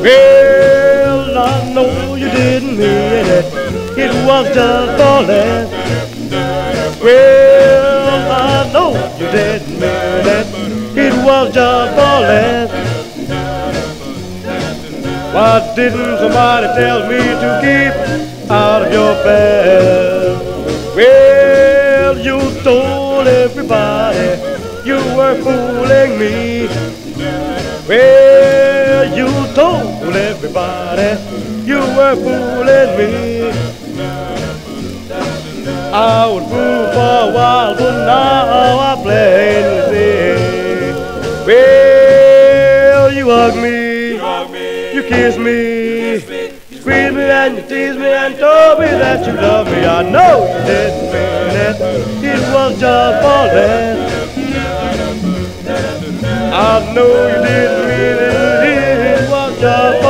Well, I know you didn't mean it. It was just for laughs. Well, I know you didn't mean it. It was just for laughs. Why didn't somebody tell me to keep out of your past? Well, you told everybody you were fooling me. Told you were fooling me. I was fooled for a while, but now I plainly see. Well, you hug me, you kiss me, you squeeze me and you tease me and told me that you love me. I know you didn't mean it, it was just falling. I know you didn't mean it, it was just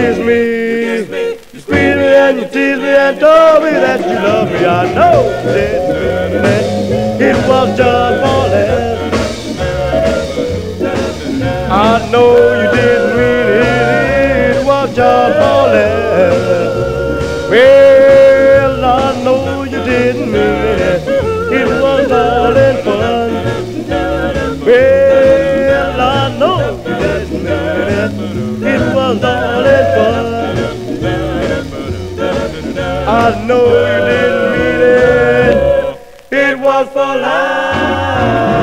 kiss me, you squeeze me and you tease me and told me that you love me. I know didn't it, was just falling. I know you didn't mean it, it was just falling. Well, I know you didn't mean it, it was all in fun. Well, I know you didn't mean it, it was all in I know you didn't mean it, it was for life.